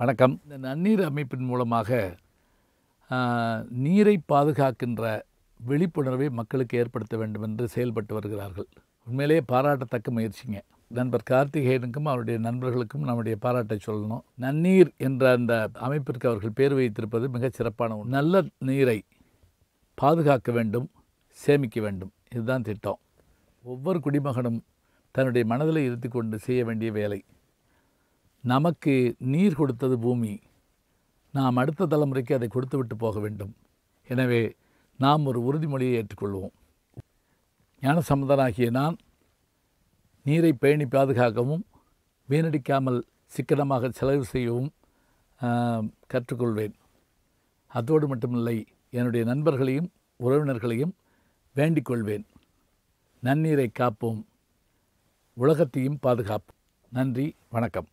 வணக்கம். இந்த நன்னீர் அமைப்பின் மூலமாக நீரை பாதுகாக்கின்ற விழிப்புணர்வை மக்களுக்கு ஏற்படுத்த வேண்டும் என்று செயல்பட்டு வருகிறார்கள். உண்மையிலேயே பாராட்டத்தக்க முயற்சிங்க. நண்பர் கார்த்திகேயனுக்கும் அவருடைய நண்பர்களுக்கும் நம்முடைய பாராட்டை சொல்லணும். நன்னீர் என்ற அந்த அமைப்பிற்கு அவர்கள் பேர் வைத்திருப்பது மிகச் சிறப்பான நல்ல நீரை பாதுகாக்க வேண்டும் சேமிக்க வேண்டும். இதுதான் திட்டம். ஒவ்வொரு குடிமகனும் தன்னுடைய மனதில் இருத்தி கொண்டு செய்ய வேண்டிய வேலை. நமக்கு நீர் கொடுத்தது பூமி. நாம் அடுத்த தலைமுறைக்கு அதை கொடுத்து விட்டு போக வேண்டும். எனவே நாம் ஒரு உறுதிமொழியை ஏற்றுக்கொள்வோம். ஞானசம்பந்தனாகிய நான் நீரை பேணி பாதுகாக்கவும் வீணடிக்காமல் சிக்கனமாக செலவு செய்யவும் கற்றுக்கொள்வேன். அதோடு மட்டுமில்லை என்னுடைய நண்பர்களையும் உறவினர்களையும் வேண்டிக் கொள்வேன் நன்னீரை காப்போம். உலகத்தையும் பாதுகாப்போம். நன்றி வணக்கம்.